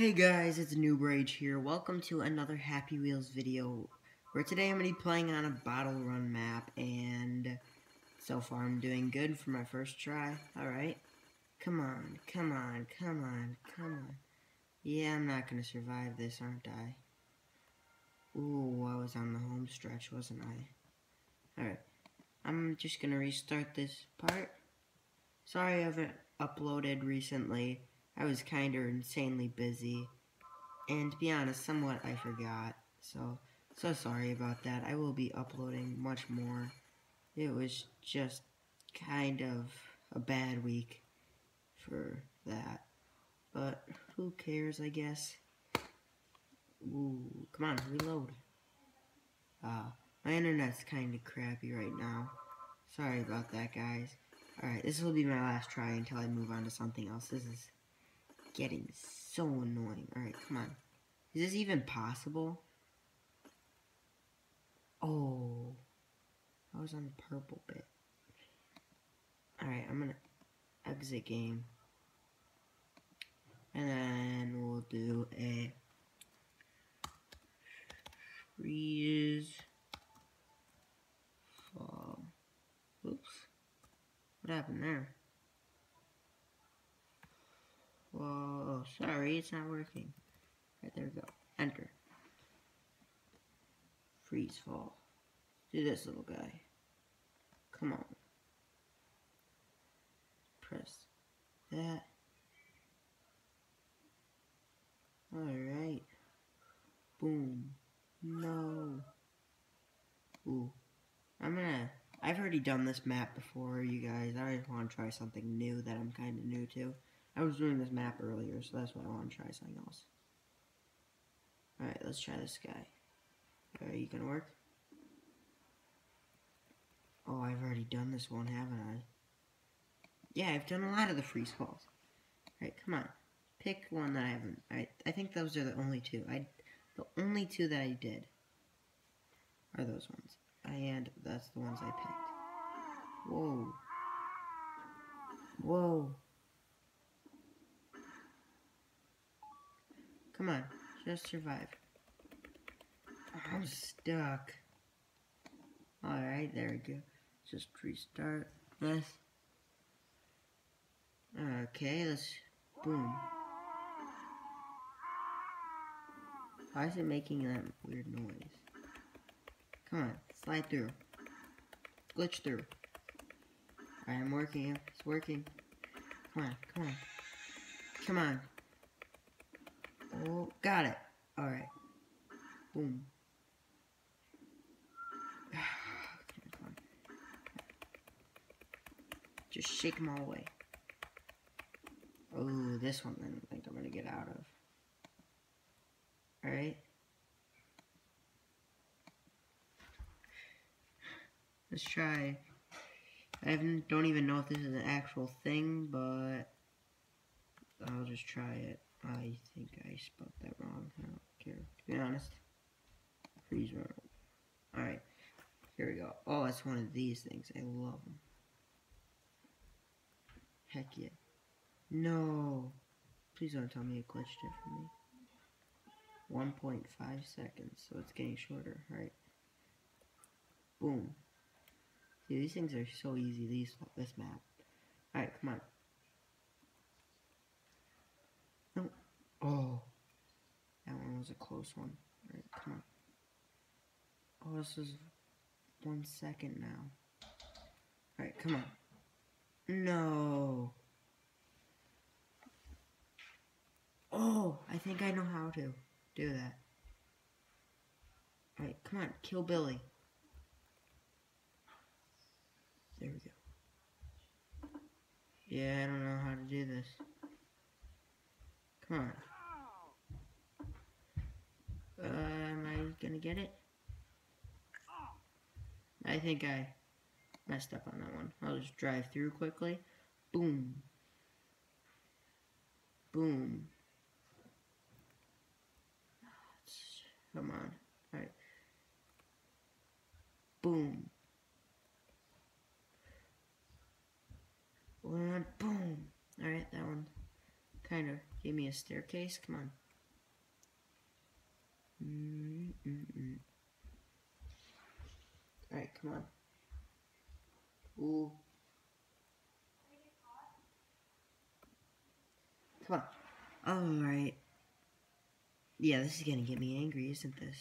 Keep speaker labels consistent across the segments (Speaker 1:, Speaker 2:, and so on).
Speaker 1: Hey guys, it's Noob Rage here. Welcome to another Happy Wheels video, where today I'm going to be playing on a Bottle Run map, and so far I'm doing good for my first try. Alright. Come on, come on, come on, come on. Yeah, I'm not going to survive this, aren't I? Ooh, I was on the home stretch, wasn't I? Alright. I'm just going to restart this part. Sorry I haven't uploaded recently. I was kind of insanely busy. And to be honest, somewhat I forgot. So, so sorry about that. I will be uploading much more. It was just kind of a bad week for that. But who cares, I guess. Ooh, come on, reload. Uh, my internet's kind of crappy right now. Sorry about that, guys. Alright, this will be my last try until I move on to something else. This is getting so annoying. Alright, come on. Is this even possible? Oh. I was on the purple bit. Alright, I'm gonna exit game. And then we'll do a freeze fall. Oops. What happened there? Whoa, sorry, it's not working. Right, there we go. Enter. Freeze fall. Do this little guy. Come on. Press that. Alright. Boom. No. Ooh. I'm gonna... I've already done this map before, you guys. I just want to try something new that I'm kind of new to. I was doing this map earlier, so that's why I want to try something else. Alright, let's try this guy. Are you gonna work? Oh, I've already done this one, haven't I? Yeah, I've done a lot of the freeze falls. Alright, come on. Pick one that I haven't. I I think those are the only two. I the only two that I did are those ones. And that's the ones I picked. Whoa. Whoa. Come on, just survive. I'm stuck. Alright, there we go. Just restart this. Okay, let's... Boom. Why is it making that weird noise? Come on, slide through. Glitch through. Alright, I'm working. It's working. Come on, come on. Come on. Oh, got it. Alright. Boom. Just shake them all away. Oh, this one I don't think I'm gonna get out of. Alright. Let's try. I don't even know if this is an actual thing, but I'll just try it. I think I spelled that wrong. I don't care, to be honest. Freeze run. Alright. Here we go. Oh, it's one of these things. I love them. Heck yeah. No. Please don't tell me it glitched it for me. 1.5 seconds, so it's getting shorter. Alright. Boom. See, these things are so easy, these this map. Alright, come on. No. Oh. That one was a close one. Alright, come on. Oh, this is one second now. Alright, come on. No. Oh, I think I know how to do that. Alright, come on, kill Billy. There we go. Yeah, I don't know how to do this. On. Uh, am I gonna get it? I think I messed up on that one. I'll just drive through quickly. Boom. Boom. Come on. Alright. Boom. And boom. Alright, that one kind of gave me a staircase. Come on. Alright, come on. Ooh. Come on. Alright. Yeah, this is gonna get me angry, isn't this?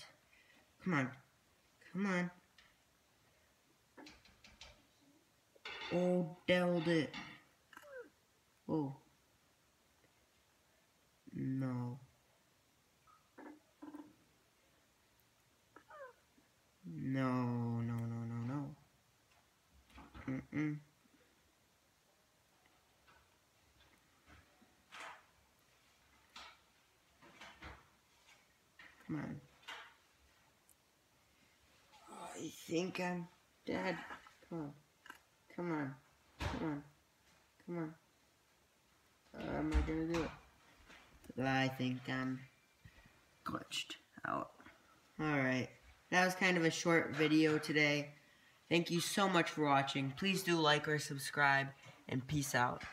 Speaker 1: Come on. Come on. Oh, nailed it. Oh. No. No, no, no, no, no. Mm-mm. Come on. I think I'm dead. Come on. Come on. Come on. Come on. How am I gonna do it? I think I'm glitched out. Alright. That was kind of a short video today. Thank you so much for watching. Please do like or subscribe, and peace out.